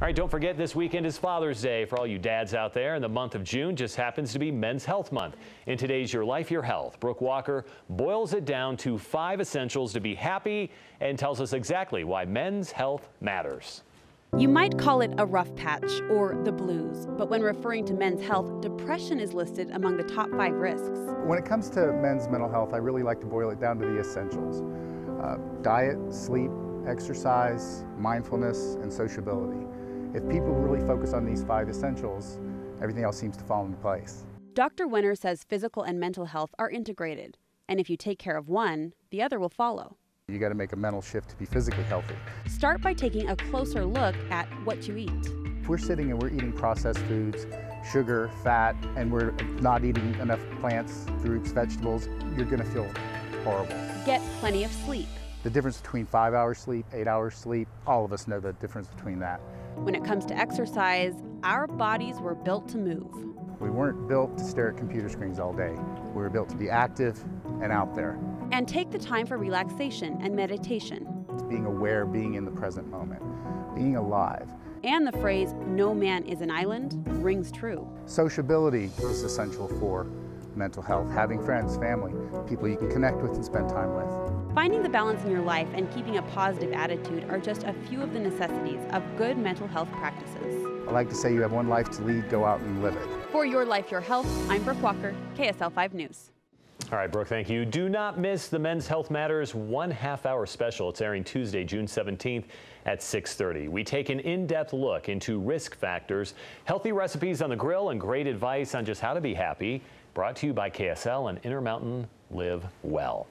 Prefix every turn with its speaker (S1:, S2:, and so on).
S1: All right, don't forget this weekend is Father's Day for all you dads out there, and the month of June just happens to be Men's Health Month. In today's Your Life, Your Health, Brooke Walker boils it down to five essentials to be happy and tells us exactly why men's health matters.
S2: You might call it a rough patch or the blues, but when referring to men's health, depression is listed among the top five risks.
S3: When it comes to men's mental health, I really like to boil it down to the essentials. Uh, diet, sleep, exercise, mindfulness, and sociability. If people really focus on these five essentials, everything else seems to fall into place.
S2: Dr. Winter says physical and mental health are integrated, and if you take care of one, the other will follow.
S3: You got to make a mental shift to be physically healthy.
S2: Start by taking a closer look at what you eat.
S3: If we're sitting and we're eating processed foods, sugar, fat, and we're not eating enough plants, fruits, vegetables, you're going to feel horrible.
S2: Get plenty of sleep.
S3: The difference between five hours sleep, eight hours sleep, all of us know the difference between that.
S2: When it comes to exercise, our bodies were built to move.
S3: We weren't built to stare at computer screens all day. We were built to be active and out there.
S2: And take the time for relaxation and meditation.
S3: It's being aware, being in the present moment, being alive.
S2: And the phrase, no man is an island, rings true.
S3: Sociability is essential for mental health, having friends, family, people you can connect with and spend time with.
S2: Finding the balance in your life and keeping a positive attitude are just a few of the necessities of good mental health practices.
S3: I like to say you have one life to lead, go out and live it.
S2: For Your Life, Your Health, I'm Brooke Walker, KSL 5 News.
S1: All right, Brooke, thank you. Do not miss the Men's Health Matters one half hour special. It's airing Tuesday, June 17th at 6.30. We take an in-depth look into risk factors, healthy recipes on the grill, and great advice on just how to be happy. Brought to you by KSL and Intermountain Live Well.